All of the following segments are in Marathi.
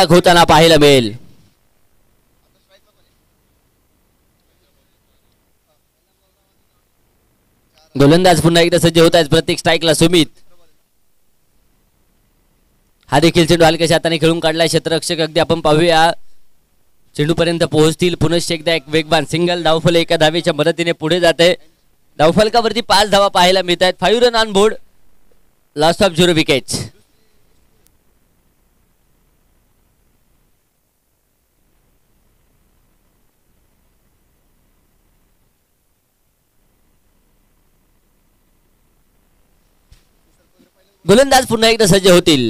कमबॅक होताना पाहायला मिळेल. गोलंदाज पुन्हा एकदा सज्ज होत आहेत प्रत्येक स्ट्राईकला सुमित. हा देखील चेंडू हलक्याच्या हाताने खेळून काढलाय. क्षेत्ररक्षक अगदी आपण पाहूया. चेंडूपर्यंत पोहोचतील. पुनश्च एकदा एक वेगवान सिंगल. धावफल एका धावेच्या मदतीने पुढे जाते. धावफलकावरती पाच धावा पाहायला मिळत आहेत five run on board last of zero wickets गोलंदाज पुन्हा एकदा सज्ज होतील.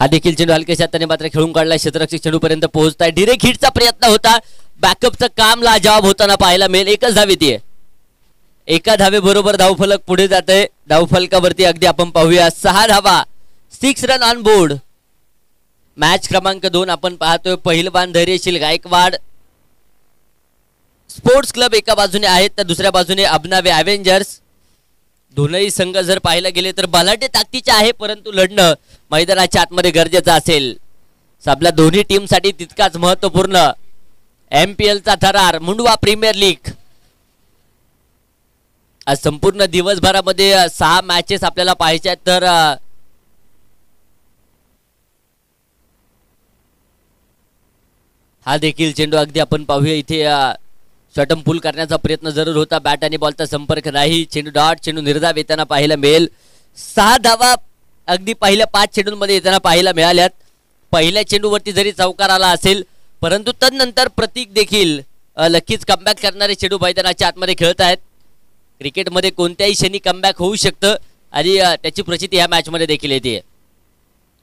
हा देखील चेंडू हलक्याच्या हाताने मात्र खेळून काढला क्षेत्ररक्षक चेंडूपर्यंत पोहोचताय. डिरेक्ट हिटचा प्रयत्न होता. बॅकअपचं काम लाजवाब होताना पाहायला मिळेल. एकच धाव ती एका धावे बरोबर धावफलक पुढे जात आहे धावफलकावरती अगदी आपण पाहूया. सहा धावा. Six run on board match क्रमांक दोन आपण पाहतोय. पहिलवान धैर्यशील गायकवाड. स्पोर्ट्स क्लब एका बाजूने आहेत तर दुसऱ्या बाजूने अबनावे अवेंजर्स दोनही संघ जर पाहायला गेले तर बलाटे ताकदीचे आहे परंतु लढणं मैदानाच्या आतमध्ये गरजेचं असेल. आपल्या दोन्ही टीमसाठी तितकाच महत्त्वपूर्ण एम पी एलचा थरार मुंडवा प्रीमियर लीग. आज संपूर्ण दिवसभरामध्ये सहा मॅचेस आपल्याला पाहायच्या आहेत तर हा देखील चेंडू अगदी आपण पाहूया. इथे शॉटम पूल करण्याचा प्रयत्न जरूर होता. बॅट आणि बॉलचा संपर्क नाही. चेंडू डॉट चेंडू निर्धाव येताना पाहायला मिळेल. सहा धावा अगदी पहिल्या पाच चेंडूंमध्ये येताना पाहायला मिळाल्यात. पहिल्या चेंडूवरती जरी चौकार आला असेल परंतु तदनंतर प्रतीक देखील लक्कीच नक्कीच कमबॅक करणारे चेंडू मैदानाच्या आतमध्ये खेळत आहेत. क्रिकेटमध्ये कोणत्याही क्षणी कमबॅक होऊ शकतं आणि त्याची प्रचिती ह्या मॅचमध्ये देखील येते.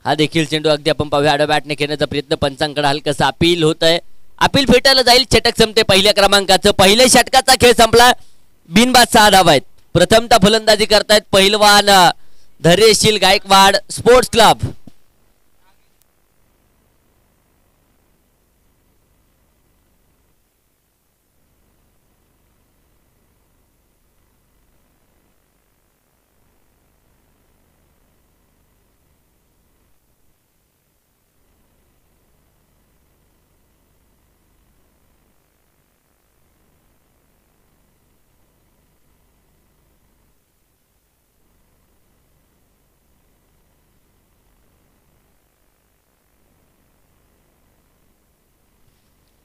हा देखील चेंडू अगदी आपण पाहूया. आडव्या बॅटने खेळण्याचा प्रयत्न. पंचांकडे हलकसा अपील होत आहे अपील फेटायला जाईल षटक संपते पहिल्या क्रमांकाचं. पहिल्या षटकाचा खेळ संपला. बिनबाद सहा धाव आहेत. प्रथमतः फलंदाजी करतायत पहिलवान धरेशील धैर्यशील गायकवाड स्पोर्ट्स क्लब.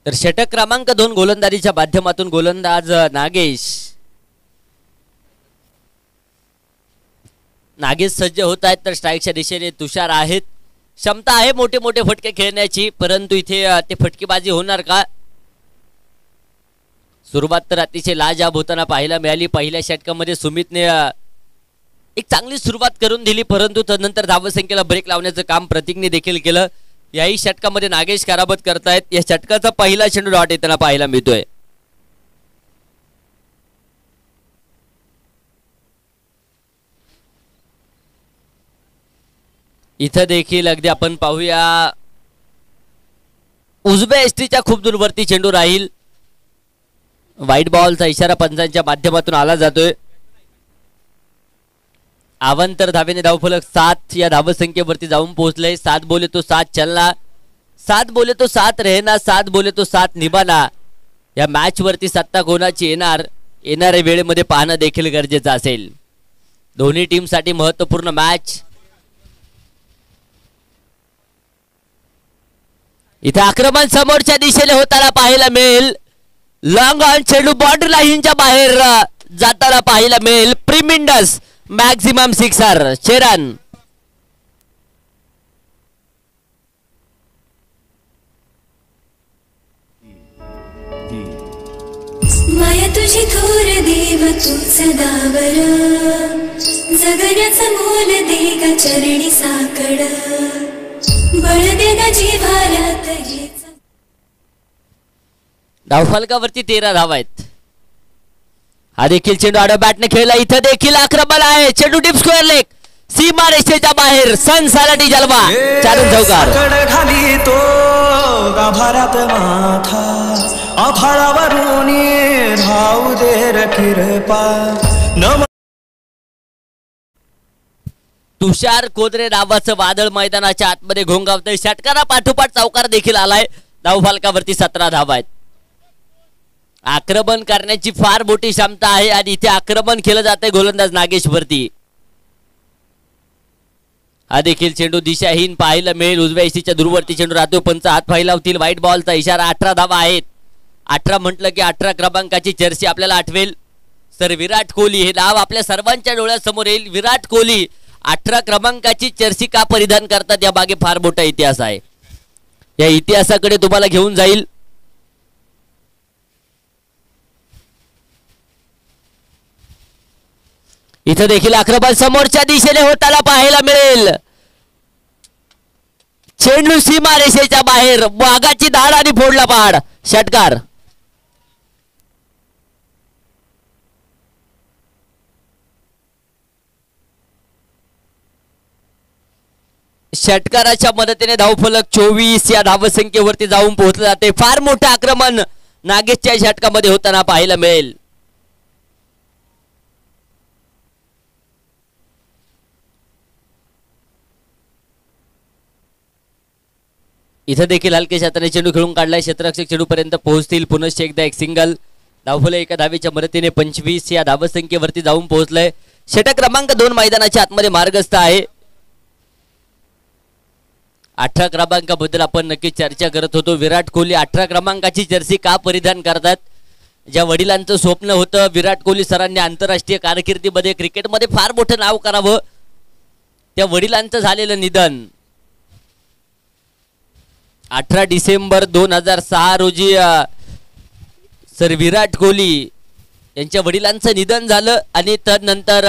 तर षटक क्रमांक दोन गोलंदाजीच्या माध्यमातून गोलंदाज नागेश. नागेश सज्ज होत आहेत तर स्ट्राईकच्या दिशेने तुषार आहेत. क्षमता आहे मोठे मोठे फटके खेळण्याची परंतु इथे ते फटकेबाजी होणार का? सुरुवात तर अतिशय लाजाब होताना पाहायला मिळाली. पहिल्या षटकामध्ये सुमितने एक चांगली सुरुवात करून दिली परंतु तदनंतर धावसंख्येला ब्रेक लावण्याचं काम प्रतीकने देखील केलं. याही षटकामध्ये नागेश काराबत करतायत. या षटकाचा पहिला चेंडू डॉट येताना पाहायला मिळतोय. इथं देखील अगदी आपण पाहूया. उजव्या एसटीच्या खूप दूरवरती चेंडू राहील. व्हाईट बॉलचा इशारा पंचांच्या माध्यमातून आला जातोय. अवंतर धावेने धावफलक सात या धावसंख्येवरती जाऊन पोहोचले. सात बोले तो सात चलना. सात बोले तो सात रेना सात बोले तो सात निभाना. या मॅच वरती सत्ता कोणाची येणार? येणाऱ्या वेळेमध्ये पाहणं देखील गरजेचं असेल. दोन्ही टीमसाठी महत्त्वपूर्ण मॅच इथे आक्रमण समोरच्या दिशेने होताना पाहायला मिळेल. लॉंग ऑन चेंडू बॉर्डर लाईनच्या बाहेर जाताना पाहायला मिळेल. प्रिमिंडस मॅक्झिमम सिक्सर चेरन माया तुझी थोर देव तू सदावर. जगण्याचा मोल दे ग चरणी साकड. बळ दे ग जीवाला तरीच धावफलकावरती तेरा धाव आहेत. हा देखील चेंडू आडव्या बॅटने खेळला. इथं देखील आक्रमण आहे. चेंडू टिप स्क्वेअर लेग सीमा रेषेच्या बाहेर. सन सालाटी जलवा. चारून चौकार. साकड खाली तो. गाभारात माथा. आभाळावरून धाव दे नम तुषार कोदरे नावाचं वादळ मैदानाच्या आतमध्ये घोंगावतंय. षटकारा पाठोपाठ चौकार देखील आलाय. धावफलकावरती सतरा धावा आहेत. आक्रमण करण्याची फार मोठी क्षमता आहे आणि इथे आक्रमण केलं जात आहे गोलंदाज नागेशवरती. हा देखील चेंडू दिशाहीन पाहायला मिळेल. उजव्या इशीच्या दूरवरती चेंडू राहतो. पंच हात पाहिला होतील व्हाईट बॉलचा इशारा अठरा धावा आहेत. अठरा म्हटलं की अठरा क्रमांकाची जर्सी आपल्याला आठवेल. सर विराट कोहली हे नाव आपल्या सर्वांच्या डोळ्यासमोर येईल. विराट कोहली अठरा क्रमांकाची जर्सी का परिधान करतात या मागे फार मोठा इतिहास आहे. या इतिहासाकडे तुम्हाला घेऊन जाईल. इथं देखील आक्रमण समोरच्या दिशेने होताना पाहायला मिळेल. चेंडू सीमा रेषेच्या बाहेर वाघाची धाड आणि फोडला पहाड षटकार. षटकाराच्या मदतीने धावफलक चोवीस या धावसंख्येवरती जाऊन पोहोचलं जाते. फार मोठं आक्रमण नागेशच्या षटकामध्ये होताना पाहायला मिळेल. इथं देखील हलके हाताने चेंडू खेळून काढलाय. क्षेत्ररक्षक चेंडूपर्यंत पोहोचतील. पुनश्च एकदा एक सिंगल धावफल एका धावेच्या मदतीने पंचवीस या धावसंख्येवरती जाऊन पोहोचलंय. षटक क्रमांक दोन मैदानाच्या आतमध्ये मार्गस्थ आहे. अठरा क्रमांकाबद्दल आपण नक्की चर्चा करत होतो. विराट कोहली अठरा क्रमांकाची जर्सी का परिधान करतात? ज्या वडिलांचं स्वप्न होतं विराट कोहली सरांनी आंतरराष्ट्रीय कारकिर्दीमध्ये क्रिकेटमध्ये फार मोठं नाव करावं. त्या वडिलांचं झालेलं निधन. अठरा डिसेंबर दोन हजार सहा रोजी सर विराट कोहली यांच्या वडिलांचं निधन झालं आणि त्यानंतर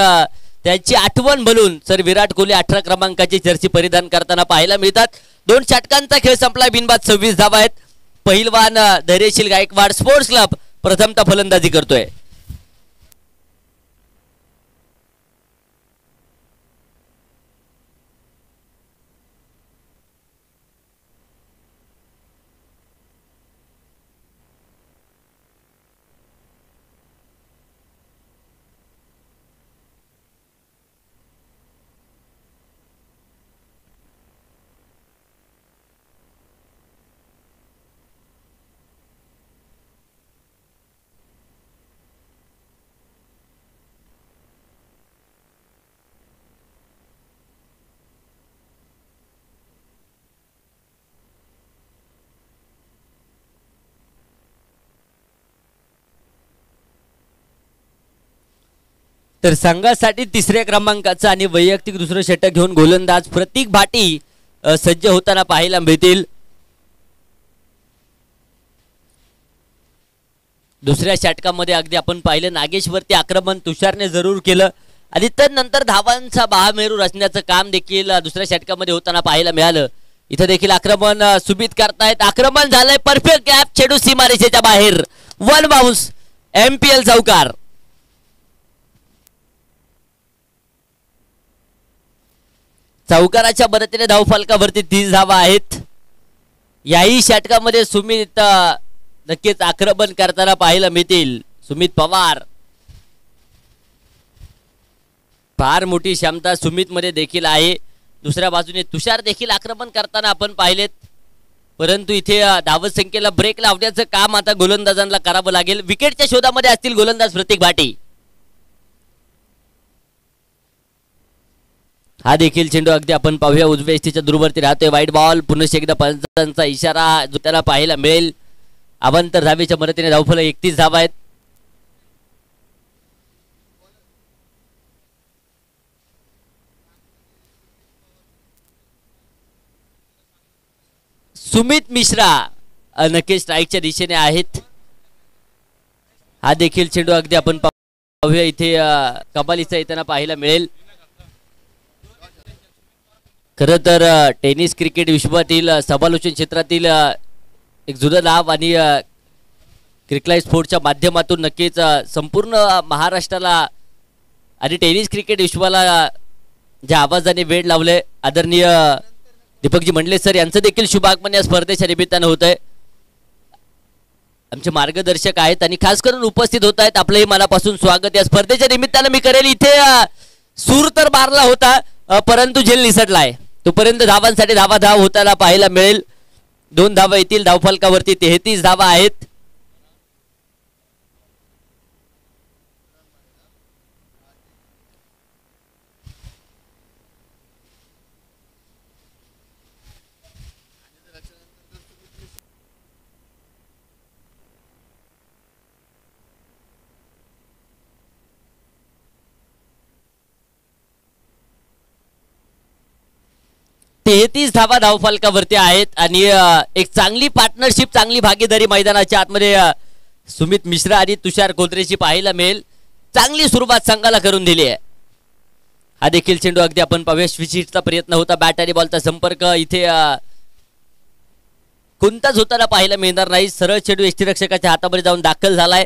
त्यांची आठवण म्हणून सर विराट कोहली अठरा क्रमांकाची जर्सी परिधान करताना पाहायला मिळतात. दोन षटकांचा खेळ संपला. बिनबाद सव्वीस धावा आहेत. पहिलवान धैर्यशील गायकवाड स्पोर्ट्स क्लब प्रथमता फलंदाजी करतोय. तर संघासाठी तिसऱ्या क्रमांकाचं आणि वैयक्तिक दुसरं षटक घेऊन गोलंदाज प्रतीक भाटी सज्ज होताना पाहायला मिळतील. दुसऱ्या षटकामध्ये अगदी आपण पाहिलं नागेशवरती आक्रमण तुषारने जरूर केलं. आणि त्यानंतर धावांचा बहामेरू रचण्याचं काम देखील दुसऱ्या षटकामध्ये होताना पाहायला मिळालं. इथं देखील आक्रमण सुबित करतायत. आक्रमण झालंय परफेक्ट गॅप चेडू सीमारेषेच्या बाहेर. वन बाउन्स एमपीएल चौकार. चौकाराच्या मदतीने धावफलकावरती तीन धावा आहेत. याही षटकामध्ये सुमित नक्कीच आक्रमण करताना पाहायला मिळतील. सुमित पवार. फार मोठी क्षमता सुमित मध्ये देखील आहे. दुसऱ्या बाजूने तुषार देखील आक्रमण करताना आपण पाहिलेत. परंतु इथे धावत संख्येला ब्रेक लावण्याचं काम आता गोलंदाजांना करावं लागेल. विकेटच्या शोधामध्ये असतील गोलंदाज प्रतीक भाटी. हा देखील चेंडू अगदी आपण पाहूया. उजव्या इष्टीच्या दूरवरती राहतोय वाईट बॉल पुनश्च एकदा पंचांचा इशारा जो त्याला पाहायला मिळेल. अवंतर धावेच्या मदतीने धावफल एकतीस धाव आहेत. सुमित मिश्रा अ, नक्कीच स्ट्राईकच्या दिशेने आहेत. हा देखील चेंडू अगदी आपण पाहूया. इथे अ, कबालीचा येताना पाहायला मिळेल. खरं तर टेनिस क्रिकेट विश्वातील समालोचन क्षेत्रातील एक जुनं नाव आणि अ, स्पोर्टच्या माध्यमातून नक्कीच संपूर्ण महाराष्ट्राला आणि टेनिस क्रिकेट विश्वाला ज्या आवाजाने वेळ लावले आदरणीय दीपकजी मंडले सर यांचं देखील शुभागमन या स्पर्धेच्या निमित्तानं होत आहे आमचे मार्गदर्शक आहेत आणि खास करून उपस्थित होत आहेत आपलंही मनापासून स्वागत. या स्पर्धेच्या निमित्तानं मी करेल इथे सूर तर मारला होता परंतु झेल आहे तोपर्यंत धावांसाठी धावा धाव होताना पाहायला मिळेल. दोन धावा येतील धावफलकावरती तेहतीस धावा आहेत. तेहतीस धावा धावफलकावरती आहेत आणि एक चांगली पार्टनरशिप चांगली भागीदारी मैदानाच्या आतमध्ये सुमित मिश्रा आणि तुषार कोत्रेची पाहायला मिळेल. चांगली सुरुवात संघाला करून दिली आहे. हा देखील चेंडू अगदी आपण पाहूया. स्विचिटचा प्रयत्न होता बॅट आणि बॉलचा संपर्क. इथे कोणताच होताना पाहायला मिळणार नाही. सरळ चेंडू यष्टीरक्षकाच्या हातामध्ये जाऊन दाखल झालाय.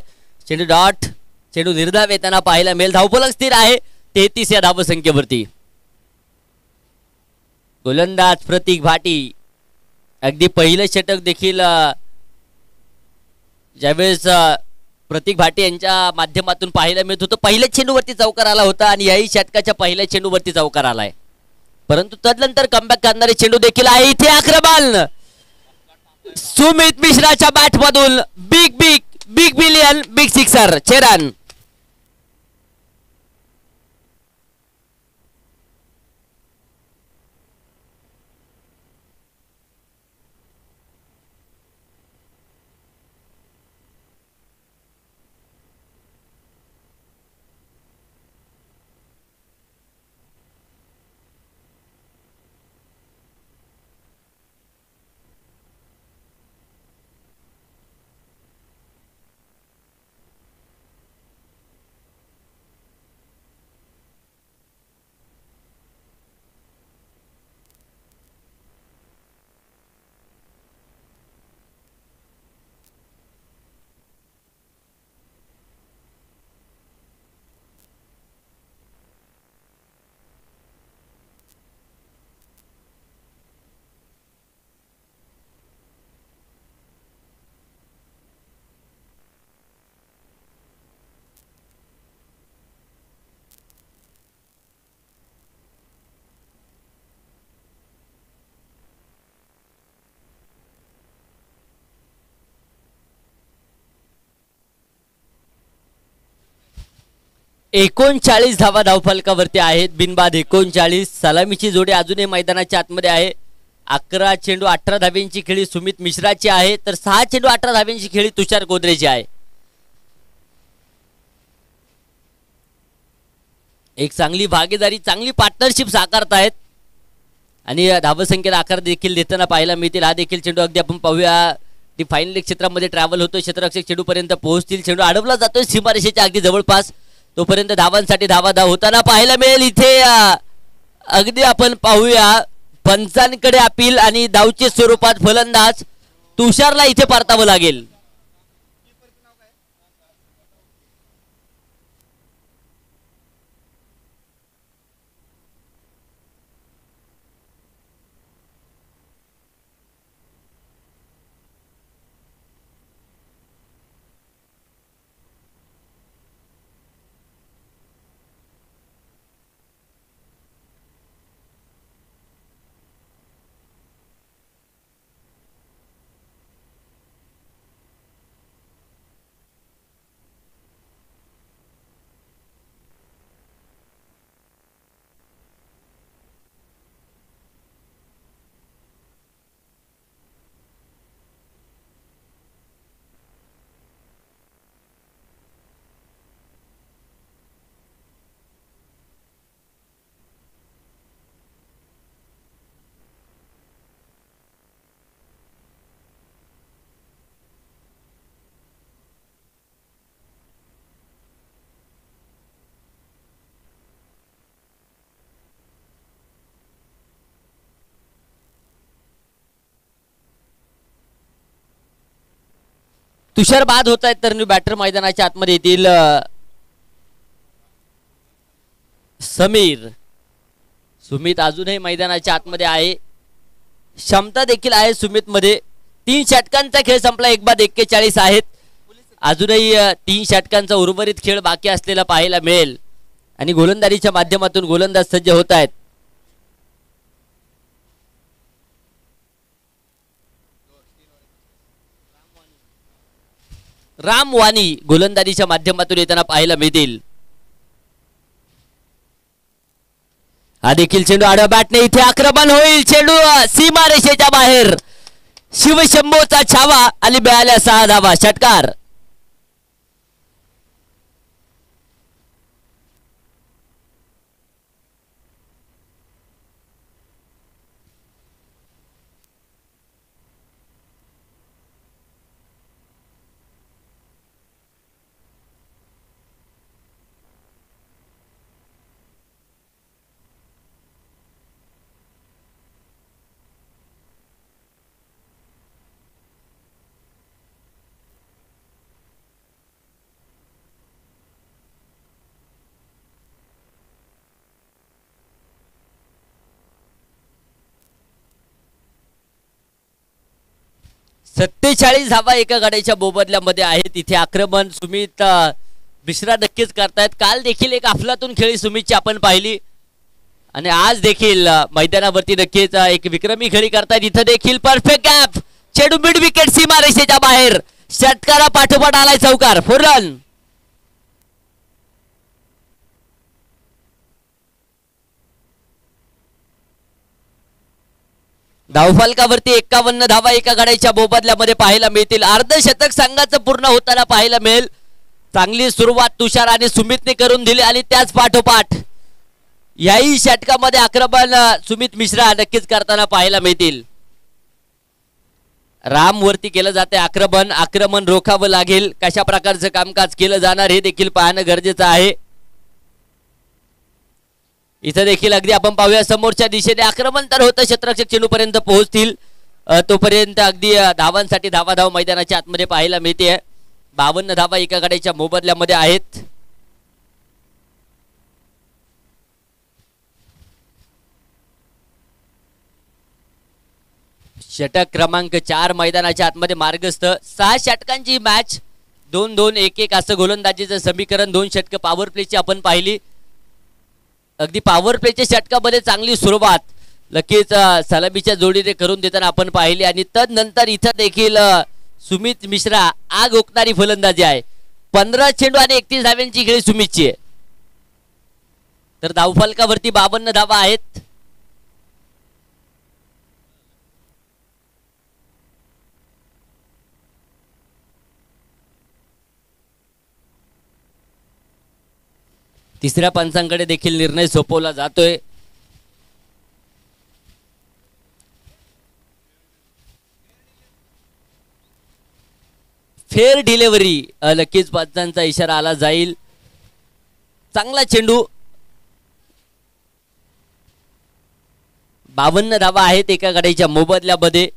चेंडू डॉट चेंडू निर्धाव येताना पाहायला मिळेल. धावफलक स्थिर आहे. तेहतीस या धावसंख्येवरती. गोलंदाज प्रतीक भाटी. अगदी पहिलं षटक देखील ज्यावेळेस प्रतीक भाटी यांच्या माध्यमातून पाहायला मिळत होतं. पहिल्या चेंडूवरती चौकार आला होता आणि याही षटकाच्या पहिल्या चेंडूवरती चौकार आलाय. परंतु तदनंतर कमबॅक करणारे चेंडू देखील आहे. इथे आक्रमण! सुमित मिश्राच्या बॅटमधून big big big billion big sixer Cheran एकोणचाळीस धावा धावफलकावरती आहेत. बिनबाद एकोणचाळीस. सलामीची जोडी अजूनही मैदानाच्या आतमध्ये आहे. अकरा चेंडू अठरा धाव्यांची खेळी सुमित मिश्राची आहे. तर सहा चेंडू अठरा धाव्यांची खेळी तुषार गोदरेची आहे. एक चांगली भागीदारी चांगली पार्टनरशिप आहेत. आणि धावसंख्येला आकार देखील देताना पाहायला मिळतील. हा देखील चेंडू अगदी आपण पाहूया. ती फायनल क्षेत्रामध्ये ट्रॅव्हल होतो क्षेत्ररक्षक चेंडूपर्यंत पोहोचतील. चेंडू अडवला जातोय. सीमारेषेच्या अगदी जवळपास. तोपर्यंत धावांसाठी धावा धाव होताना पाहायला मिळेल. इथे अगदी आपण पाहूया पंचांकडे अपील आणि धावचे स्वरूपात फलंदाज तुषारला इथे परतावं लागेल. तुषार बाद होत आहेत तर न्यू बॅटर मैदानाच्या आतमध्ये येतील समीर. सुमित अजूनही मैदानाच्या आतमध्ये आहे. क्षमता देखील आहे सुमित मध्ये तीन षटकांचा खेळ संपला एक बाद एक्केचाळीस आहेत. अजूनही तीन षटकांचा उर्वरित खेळ बाकी असलेला पाहायला मिळेल. आणि गोलंदाजीच्या माध्यमातून गोलंदाज सज्ज होत आहेत. राम वाणी गोलंदाजीच्या माध्यमातून येताना पाहायला मिळतील. हा देखील चेंडू आडव्या बॅटने इथे आक्रमण होईल. चेंडू सीमारेषेच्या बाहेर. शिवशंभोचा छावा आणि मिळाल्या सहा धावा. षटकार. सत्तेचाळीस धावा एका गाड्याच्या बोबदल्यामध्ये आहेत. इथे आक्रमण सुमित मिश्रा नक्कीच करतायत. काल देखील एक अफलातून खेळी सुमितची आपण पाहिली. आणि आज देखील मैदानावरती नक्कीच एक विक्रमी खेळी करतायत. इथं देखील परफेक्ट गॅप चेडू मिड विकेट सीमा रेषेच्या बाहेर. षटकारा पाठोपाठ आलाय चौकार. फोर रन धावफलकावरती एक्कावन्न धावा एका गाड्याच्या मोबदल्यामध्ये पाहायला मिळतील. अर्धशतक संघाचं पूर्ण होताना पाहायला मिळेल. चांगली सुरुवात तुषार आणि सुमितने करून दिली आणि त्याच पाठोपाठ याही षटकामध्ये आक्रमण सुमित मिश्रा नक्कीच करताना पाहायला मिळतील. राम वरती केलं जाते आक्रमण. आक्रमण रोखावं लागेल. कशा प्रकारचं कामकाज केलं जाणार हे देखील पाहणं गरजेचं आहे. इथं देखील अगदी आपण पाहूया समोरच्या दिशेने आक्रमण तर होतं क्षेत्ररक्षक चेंडूपर्यंत पोहोचतील. तोपर्यंत अगदी धावांसाठी धावा धाव मैदानाच्या आतमध्ये पाहायला मिळते. बावन्न धावा एका गाड्याच्या मोबदल्यामध्ये आहेत. षटक क्रमांक चार मैदानाच्या आतमध्ये मार्गस्थ सहा षटकांची मॅच दोन दोन एक एक असं गोलंदाजीचं समीकरण दोन षटकं पॉवर प्लेची आपण पाहिली. अगदी पॉवर प्लेच्या षटकामध्ये चांगली सुरुवात. नक्कीच सलामीच्या जोडीने करून देताना आपण पाहिली आणि तदनंतर इथं देखील सुमित मिश्रा आग ओकणारी फलंदाजी आहे. पंधरा चेंडू आणि एकतीस धाव्यांची खेळी सुमितची आहे. तर धावफलकावरती बावन्न धावा आहेत. तिसऱ्या पंचांकडे देखील निर्णय सोपवला जातोय. फेअर डिलेवरी नक्कीच पंचांचा इशारा आला जाईल. चांगला चेंडू. बावन्न धावा आहेत एका गाडीच्या मोबदल्यामध्ये.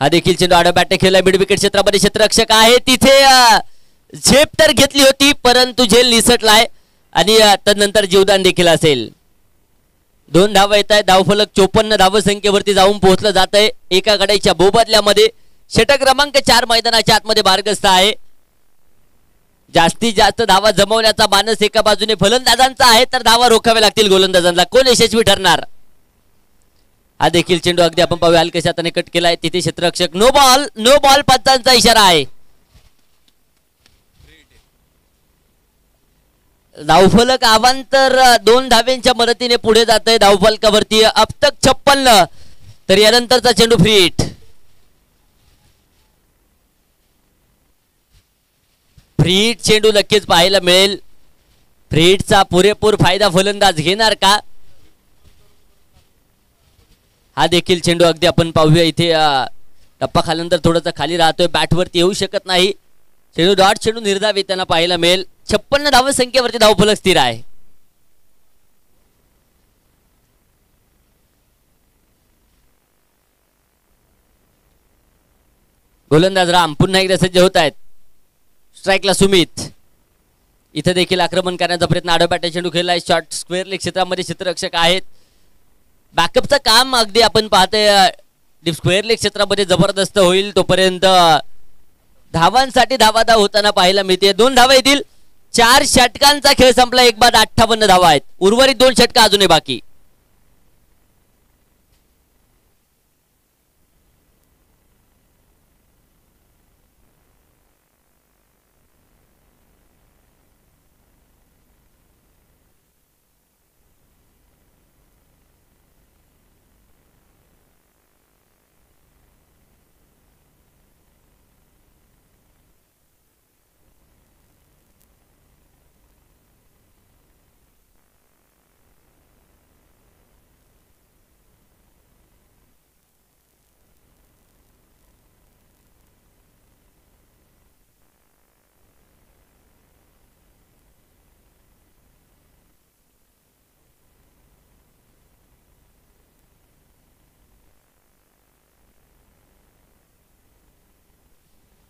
हा देखील चेंडू आडा बॅटे खेळला. मिड विकेट क्षेत्रामध्ये क्षेत्ररक्षक आहे. तिथे झेप तर घेतली होती परंतु झेल निसटलाय आणि त्यानंतर जीवदान देखील असेल. दोन धावा येत आहे धावफलक चोपन्न धाव संख्येवरती जाऊन पोहोचलं जात आहे. एका गड्याच्या बोबदल्यामध्ये षटक क्रमांक चार मैदानाच्या आतमध्ये मार्गस्थ आहे. जास्तीत जास्त धावा जमवण्याचा मानस एका बाजूने फलंदाजांचा आहे तर धावा रोखाव्या लागतील गोलंदाजांना. कोण यशस्वी ठरणार? हा देखील चेंडू अगदी आपण पाहूया. हलक्याच्या हाताने कट केलाय. तिथे क्षेत्ररक्षक नो बॉल नो बॉल पंचांचा इशारा आहे. धावफलक आवांतर दोन धावेंच्या मदतीने पुढे जात आहे धावफलकावरती अब तक छप्पन्न. तर यानंतरचा चेंडू फ्रीट फ्रीट चेंडू नक्कीच पाहायला मिळेल. फ्रीटचा पुरेपूर फायदा फलंदाज घेणार का? हा देखील चेंडू अगदी आपण पाहूया इथे टप्पा खाल्यानंतर थोडासा खाली राहतोय. बॅटवरती येऊ शकत नाही. चेंडू डॉट चेंडू निर्धाव येताना पाहायला मिळेल. छप्पन्न धाव संख्येवरती धावफलक स्थिर आहे. गोलंदाज राम पुन्हा एकदा सज्ज होत आहेत. स्ट्राईकला सुमित. इथं देखील आक्रमण करण्याचा प्रयत्न आडोबॅटा चेंडू आहे शॉर्ट स्क्वेअर लेग क्षेत्रामध्ये क्षेत्ररक्षक आहेत. बॅकअपचं काम अगदी आपण पाहतोय स्क्वेअर लेग क्षेत्रामध्ये जबरदस्त होईल तोपर्यंत. धावांसाठी धावाधाव होताना पाहायला मिळते. दोन धावा येतील. चार षटकांचा खेळ संपला एक बाद अठ्ठावन्न धावा आहेत. उर्वरित दोन षटकं अजूनही बाकी.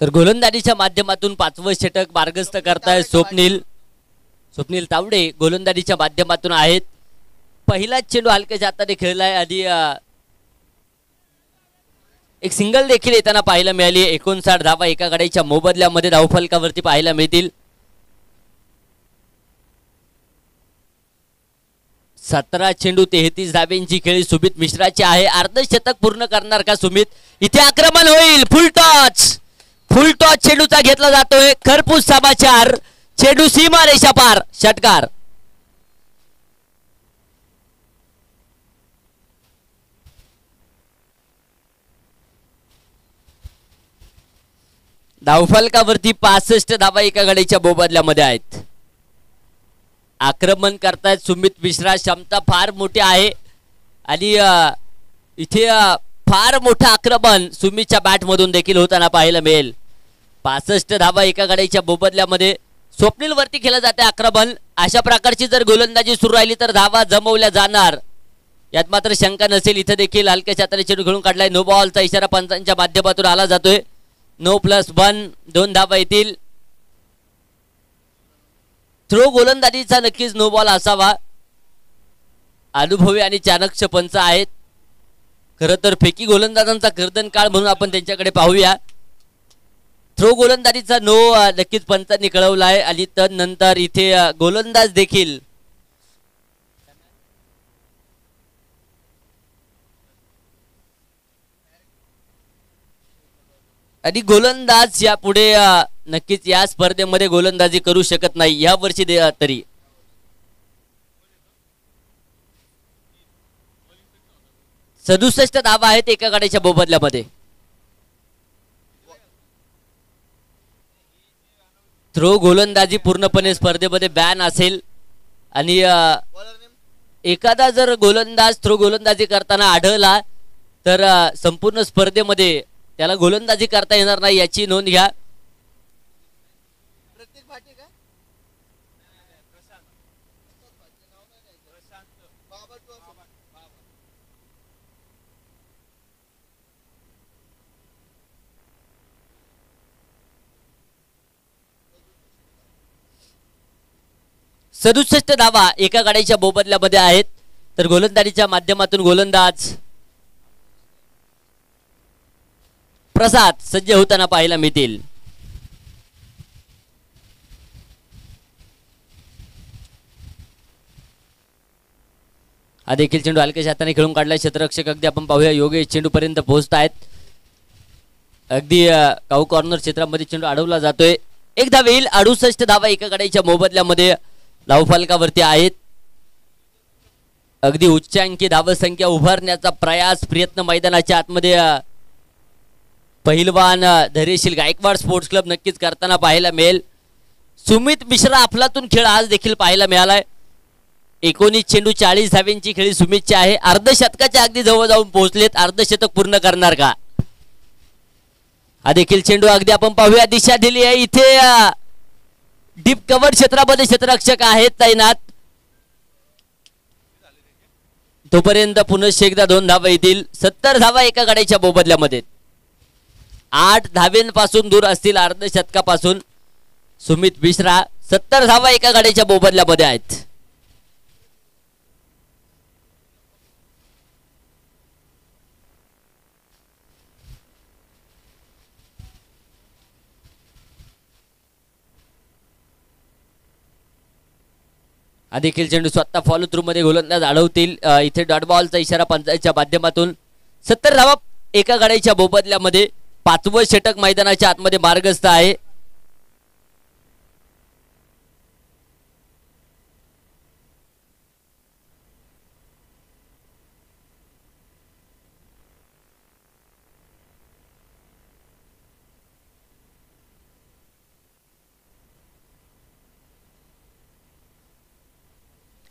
तर गोलंदाजीच्या माध्यमातून पाचवं षटक मार्गस्थ करताय स्वप्नील. स्वप्नील तावडे गोलंदाजीच्या माध्यमातून आहेत. पहिलाच चेंडू हलक्याच्या हाताने खेळलाय आधी एक सिंगल देखील येताना पाहायला मिळाली एकोणसाठ धावा एका गाड्याच्या मोबदल्यामध्ये धावफलकावरती पाहायला मिळतील. सतरा चेंडू तेहतीस धाब्यांची खेळी सुमित मिश्राची आहे. अर्धशतक पूर्ण करणार का सुमित? इथे आक्रमण होईल. फुल टॉच! फुल टॉच चेंडूचा घेतला जातोय. खरपूस समाचार. चेंडू सीमा रेषा पार. षटकार. धावफलकावरती पासष्ट धावा एका गाडीच्या मोबदल्यामध्ये आहेत. आक्रमण करतायत सुमित मिश्रा. क्षमता फार मोठी आहे. आणि इथे फार मोठं आक्रमण सुमितच्या बॅटमधून देखील होताना पाहायला मिळेल. पासष्ट धाबा एका गाडीच्या मोबदल्यामध्ये स्वप्नील वरती केलं जाते आक्रमण. अशा प्रकारची जर गोलंदाजी सुरू राहिली तर धावा जमवल्या जाणार. यात मात्र शंका नसेल इथं देखील हलक्या छाताने चेंडू खेळून काढलाय नो बॉलचा इशारा पंचांच्या माध्यमातून आला जातोय. नो प्लस वन दोन धावा येतील. थ्रो गोलंदाजीचा नक्कीच नो बॉल असावा. अनुभवी आणि चाणक्य पंच आहेत. खरं तर फेकी गोलंदाजांचा गर्दन काळ म्हणून आपण त्यांच्याकडे पाहूया. थ्रो गोलंदाजीचा नो नक्कीच पंचांनी कळवला आहे आणि तदनंतर इथे गोलंदाज देखील. आणि गोलंदाज या पुढे नक्कीच या स्पर्धेमध्ये गोलंदाजी करू शकत नाही. या वर्षी तरी. सदुसष्ट दाबा आहेत एका गाड्याच्या बोबदल्यामध्ये. थ्रो गोलंदाजी पूर्णपणे स्पर्धेमध्ये बॅन असेल. आणि एखादा जर गोलंदाज थ्रो गोलंदाजी करताना आढळला तर संपूर्ण स्पर्धेमध्ये त्याला गोलंदाजी करता येणार नाही याची नोंद घ्या. सदुसष्ट धावा एका गाड्याच्या मोबदल्यामध्ये आहेत. तर गोलंदाजीच्या माध्यमातून गोलंदाज प्रसाद सज्ज होताना पाहायला मिळतील. हा देखील चेंडू हलक्या हाताने खेळून काढलाय. क्षेत्ररक्षक अगदी आपण पाहूया. योगेश चेंडू पर्यंत पोहोचत आहेत अगदी काऊ कॉर्नर क्षेत्रामध्ये चेंडू अडवला जातोय. एक धाव येईल. अडुसष्ट धावा एका गाड्याच्या मोबदल्यामध्ये धावफलकावरती आहेत. अगदी उच्चांकी धावसंख्या उभारण्याचा प्रयास प्रयत्न मैदानाच्या आतमध्ये पहिलवान अ, धैर्यशील गायकवाड स्पोर्ट्स क्लब नक्कीच करताना पाहायला मिळेल. सुमित मिश्रा अफलातून खेळ आज देखील पाहायला मिळालाय. एकोणीस चेंडू चाळीस धाव्यांची खेळी सुमितची आहे. अर्धशतकाच्या अगदी जवळ जाऊन पोहोचलेत. अर्धशतक पूर्ण करणार का? हा देखील चेंडू अगदी आपण पाहूया. दिशा दिली आहे. इथे डीप कव्हर क्षेत्रामध्ये क्षेत्ररक्षक आहेत तैनात. तोपर्यंत पुनश्च एकदा दोन धावा येतील. सत्तर धावा एका गाड्याच्या बोबदल्यामध्ये. आठ धावेंपासून दूर असतील अर्धशतकापासून. सुमित मिश्रा सत्तर धावा एका गाड्याच्या बोबदल्यामध्ये आहेत हा देखील चेंडू स्वतः फॉलो थ्रू मध्ये गोलंदाज अडवतील इथे डॉट बॉलचा इशारा पंचायतच्या माध्यमातून. सत्तर धावा एका गाड्याच्या मोबदल्यामध्ये पाचवं षटक मैदानाच्या आतमध्ये मार्गस्थ आहे.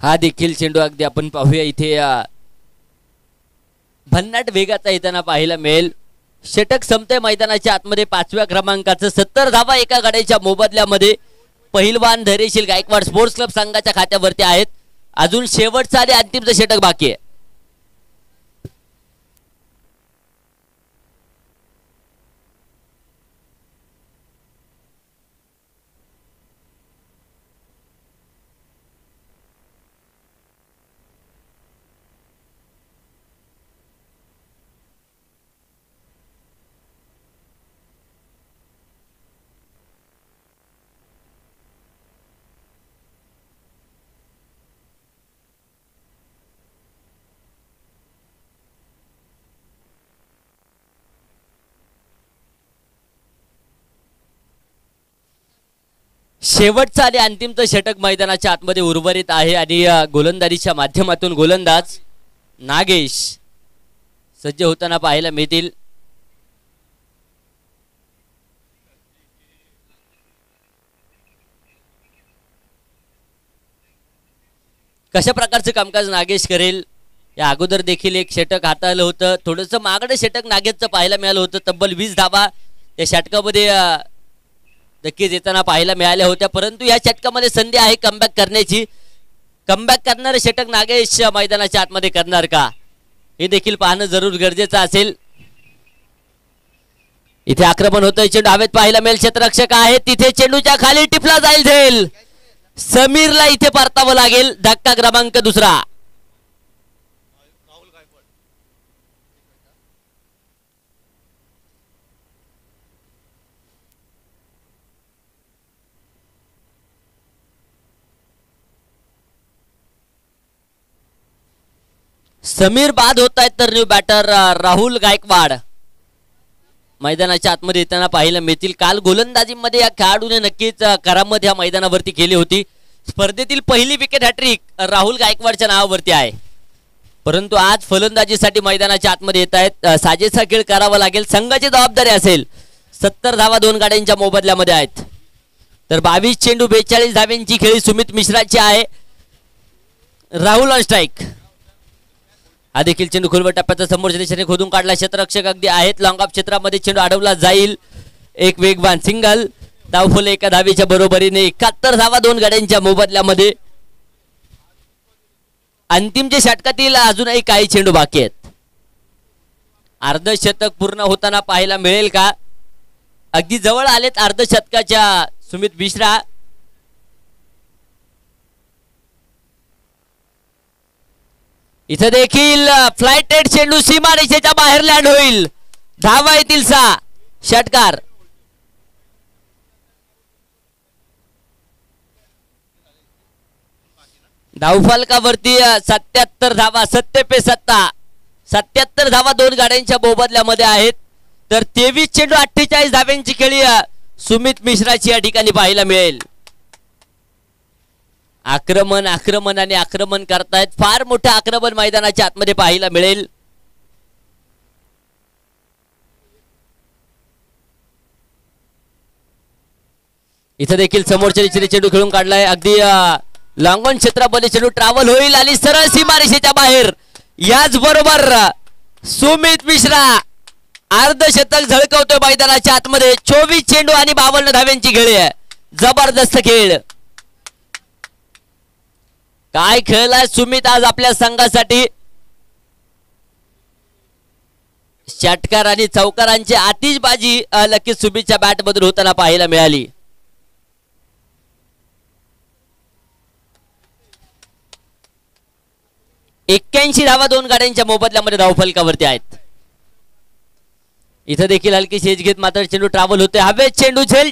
हा देखील चेंडू अगदी आपण पाहूया. इथे भन्नाट वेगाचा येताना पाहायला मिळेल. षटक संपतंय मैदानाच्या आतमध्ये पाचव्या क्रमांकाचं. सत्तर धावा एका गाड्याच्या मोबदल्यामध्ये पहिलवान धैर्यशील गायकवाड स्पोर्ट्स क्लब संघाच्या खात्यावरती आहेत. अजून शेवटचा आणि अंतिमचं षटक बाकी आहे. शेवटचा आणि अंतिमचं षटक मैदानाच्या आतमध्ये उर्वरित आहे आणि गोलंदाजीच्या माध्यमातून गोलंदाज नागेश सज्ज होताना पाहायला मिळतील. कशा प्रकारचं कामकाज नागेश करेल? या अगोदर देखील एक षटक हाताळलं होतं. थोडंसं मागडं षटक नागेशचं पाहायला मिळालं होतं. तब्बल वीस धाबा त्या षटकामध्ये नक्कीच येताना पाहायला मिळाल्या होत्या. परंतु या षटकामध्ये संधी आहे कमबॅक करण्याची. कमबॅक करणारे षटक नागेश मैदानाच्या आतमध्ये करणार का? हे देखील पाहणं जरूर गरजेचं असेल. इथे आक्रमण होतंय. चेंडू हवेत पाहायला मिळेल. क्षेत्ररक्षक आहे. तिथे चेंडूच्या खाली टिपला जाईल झेल. समीरला इथे परतावं लागेल. धक्का क्रमांक दुसरा. समीर बाद होत आहेत तर न्यू बॅटर राहुल गायकवाड. मैदानाच्या आतमध्ये येताना पाहायला मिळतील. काल गोलंदाजीमध्ये या खेळाडूने नक्कीच करामध्ये करामत या मैदानावरती केली होती. स्पर्धेतील पहिली विकेट हॅट्रिक राहुल गायकवाडच्या नावावरती आहे. परंतु आज फलंदाजीसाठी मैदानाच्या आतमध्ये येत आहेत साजेसा खेळ करावा लागेल. संघाची जबाबदारी असेल. सत्तर धावा दोन गाड्यांच्या मोबदल्यामध्ये आहेत. तर बावीस चेंडू बेचाळीस धाव्यांची खेळी सुमित मिश्राची आहे. राहुल ऑन स्ट्राईक हा देखील चेंडू खोलवर टप्प्याचा समोरच्या दिशेने खोदून काढला. क्षेत्ररक्षक अगदी आहेत. लॉंग ऑफ क्षेत्रामध्ये चेंडू अडवला जाईल. एक वेगवान सिंगल. धावफल एका धावीच्या बरोबरीने. एकाहत्तर धावा दोन गाड्यांच्या मोबदल्यामध्ये. अंतिमच्या षटकातील अजूनही काही चेंडू बाकी आहेत. अर्धशतक पूर्ण होताना पाहायला मिळेल का? अगदी जवळ आलेत अर्धशतकाच्या सुमित मिश्रा. इथं देखील फ्लायटेड चेंडू सीमा रेषेच्या बाहेर लँड होईल. धावा येतील सा. षटकार. धावफलकावरती सत्याहत्तर धावा सत्य पे सत्ता. सत्याहत्तर धावा दोन गाड्यांच्या मोबदल्यामध्ये आहेत. तर तेवीस चेंडू अठ्ठेचाळीस धाव्यांची खेळी सुमित मिश्राची या ठिकाणी पाहायला मिळेल. आक्रमण आक्रमण आणि आक्रमण करतायत. फार मोठं आक्रमण मैदानाच्या आतमध्ये पाहायला मिळेल. इथं देखील समोरच्या दिशेने चेंडू खेळून काढलाय. अगदी लॉंगॉन क्षेत्रामध्ये चेंडू ट्रॅव्हल होईल आणि सरळ सीमारेषेच्या बाहेर. याच बरोबर सुमित मिश्रा अर्धशतक झळकवतोय मैदानाच्या आतमध्ये. चोवीस चेंडू आणि बावन्न धाव्यांची खेळी आहे. जबरदस्त खेळ. काय खेळलाय सुमित आज आपल्या संघासाठी? षटकार आणि चौकारांची आतिषबाजी अ, नक्कीच सुमितच्या बॅट मधून होताना पाहायला मिळाली. एक्क्याऐंशी धावा दोन गाड्यांच्या मोबदल्यामध्ये धावफलकावरती आहेत. इथं देखील हलकी शेज घेत मात्र चेंडू ट्रॅव्हल होते हवेत चेंडू झेल